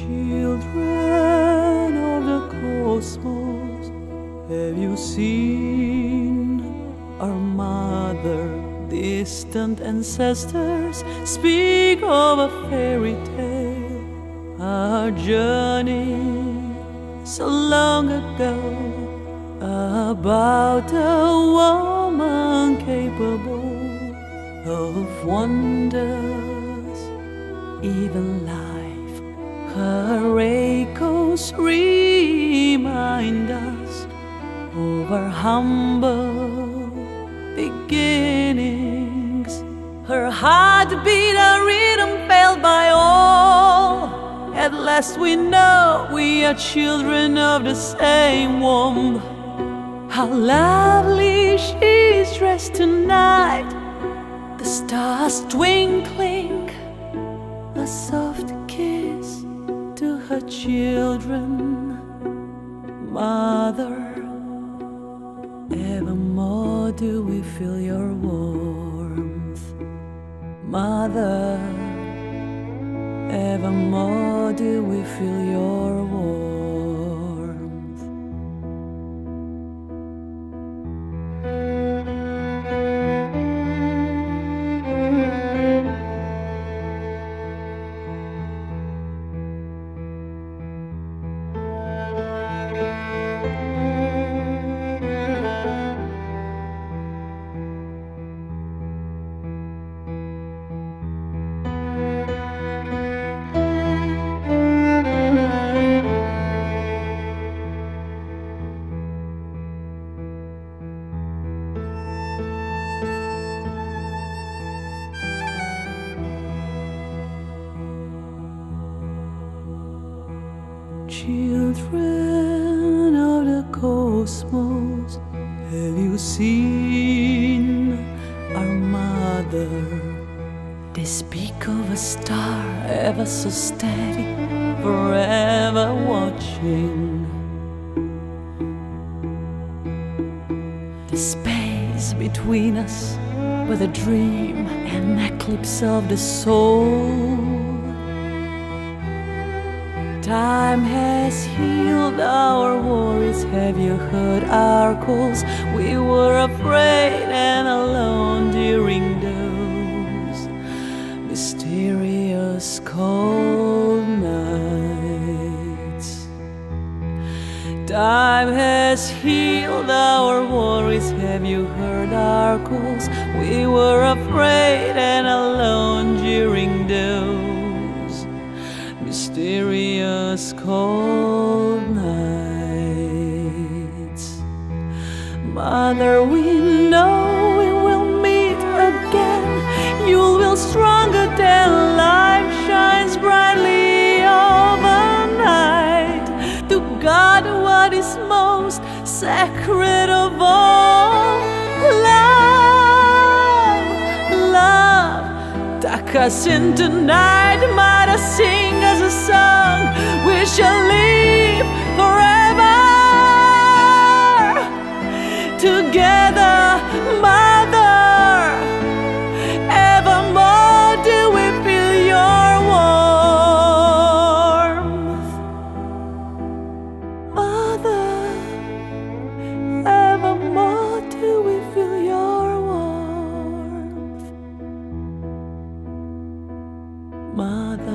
Children of the cosmos, have you seen our mother? Distant ancestors speak of a fairy tale, a journey so long ago about a woman capable of wonders, even life. Her echoes remind us of our humble beginnings. Her heartbeat, a rhythm felt by all. At last we know we are children of the same womb. How lovely she's dressed tonight, the stars twinkling, kiss to her children. Mother, evermore do we feel your warmth. Mother, evermore do we feel your warmth. Children of the cosmos, have you seen our mother? They speak of a star ever so steady, forever watching. The space between us, with a dream, an eclipse of the soul. Time has healed our worries. Have you heard our calls? We were afraid and alone during those mysterious cold nights. Time has healed our worries. Have you heard our calls? We were afraid and alone during those mysterious cold nights. Mother, we know we will meet again. You will stronger than life shines brightly overnight. To God, what is most sacred of all? Love, love. Tuck us into night, sing as a song we shall live forever. Together mother evermore do we feel your warmth. Mother evermore do we feel your warmth. Mother